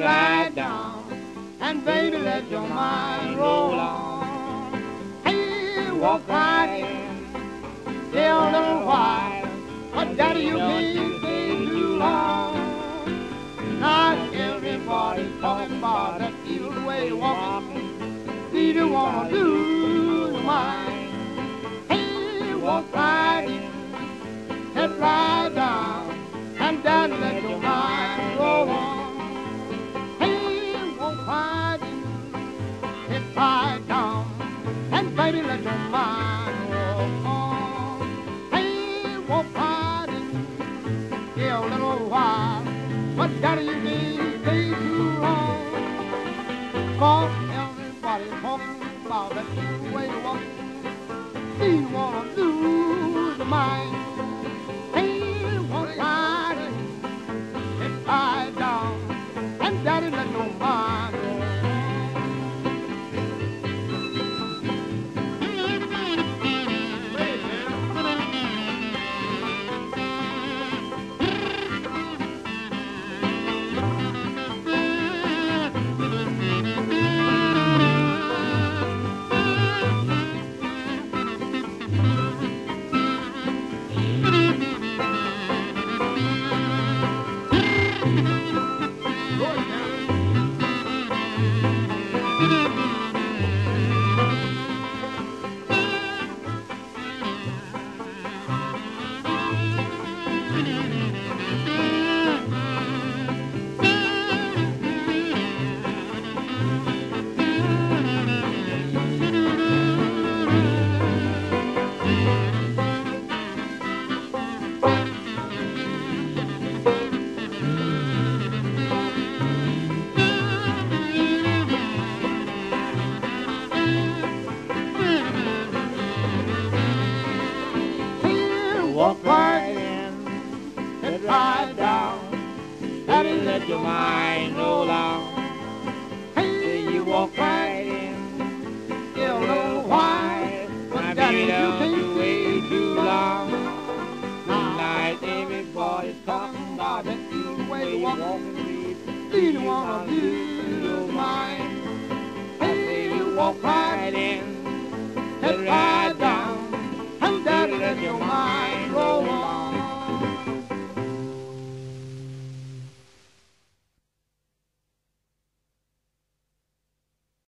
head right down. And baby, let your mind roll on. Hey, walk right in. Stay a little while. But daddy, you can't stay too long. Not everybody talking about that evil way of walking. See, you wanna lose your mind. Hey, walk right baby let your mind go on. Hey, walk right in, yeah, a little while, but daddy you can't stay too long. Cause everybody talking about that new way walking. See you wanna lose the mind. Walk right in, head right down, daddy let your mind roll out. Hey, you walk right in, you don't know why, but daddy you can't wait too long. Tonight everybody's talking about that you way you do you wanna do your mind? Hey, you walk right